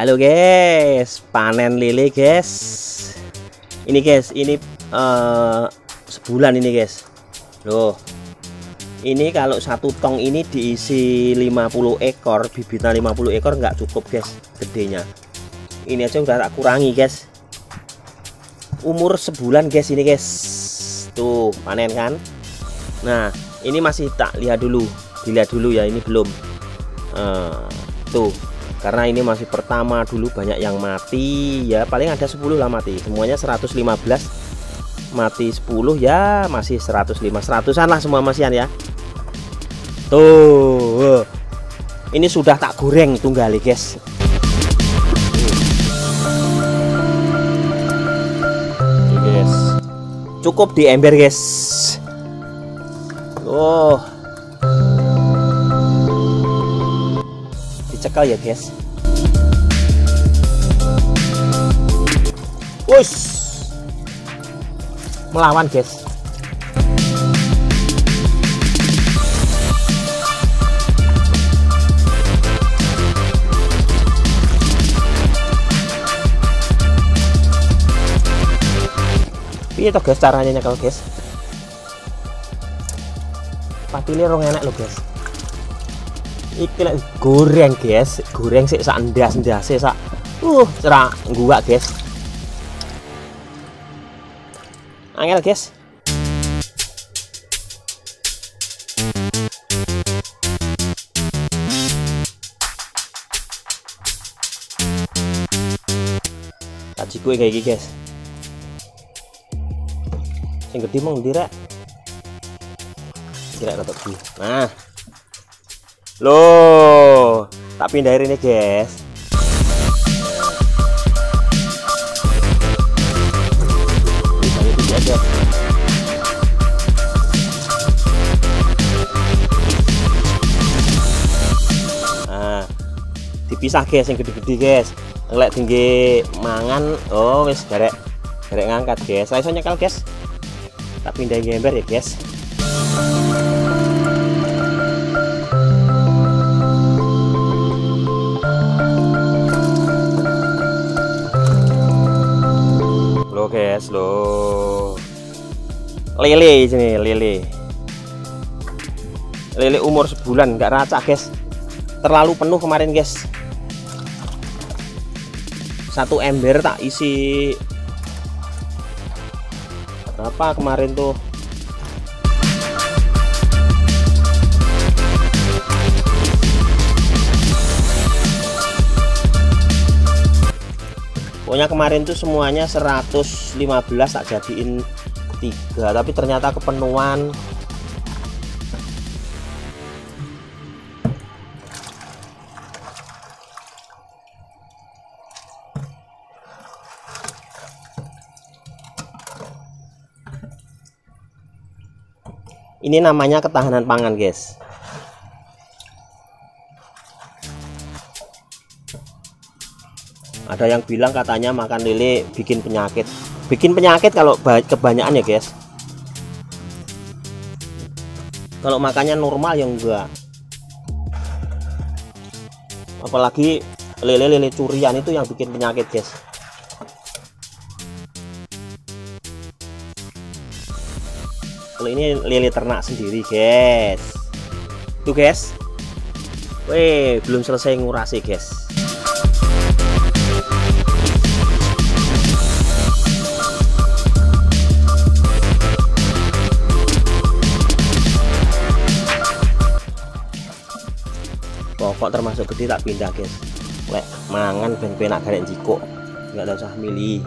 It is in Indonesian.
Halo guys, panen lele guys. Ini guys, ini uh, sebulan ini guys. Loh. Ini kalau satu tong ini diisi 50 ekor, bibitnya 50 ekor nggak cukup guys, gedenya. Ini aja udah tak kurangi guys. Umur sebulan guys ini guys. Tuh, panen kan? Nah, ini masih tak lihat dulu. Dilihat dulu ya, ini belum. Uh, tuh karena ini masih pertama dulu banyak yang mati. Ya paling ada 10 lah mati. Semuanya 115 mati 10 ya masih 105 100an lah semua masian ya. Tuh. Ini sudah tak goreng tunggal guys. Guys cukup di ember guys. Oh dicekal ya guys Wush melawan guys. Iya toh guys caranya nyekel guys? Patine rong enak lo guys. Iki lek goreng guys. Goreng sik sak ndas ndase sak uh cerah gua guys angel guys. Kaji kue kayak gini guys. Yang gede mau ndirek direk rotok nah. Loh, tak pindahin ini, guys. Dipisah guys yang gede-gede guys. Ngelek tinggi mangan, oh wis garek garek ngangkat guys. Saya nyekel guys. Tak pindahin ember ya guys. lo guys lo lele sini lele lele umur sebulan nggak racak guys terlalu penuh kemarin guys satu ember tak isi. Berapa kemarin tuh? Pokoknya kemarin tuh semuanya 115 tak jadiin tiga tapi ternyata kepenuhan ini namanya ketahanan pangan guys. Ada yang bilang katanya makan lele bikin penyakit. Bikin penyakit kalau kebanyakan ya guys. Kalau makannya normal ya enggak. Apalagi lele-lele curian itu yang bikin penyakit guys kalau ini lele ternak sendiri guys. Tuh guys. Weh, belum selesai ngurasi guys. Pokok termasuk gede tak pindah guys. Lek mangan ben penak garek jiko nggak ada usah milih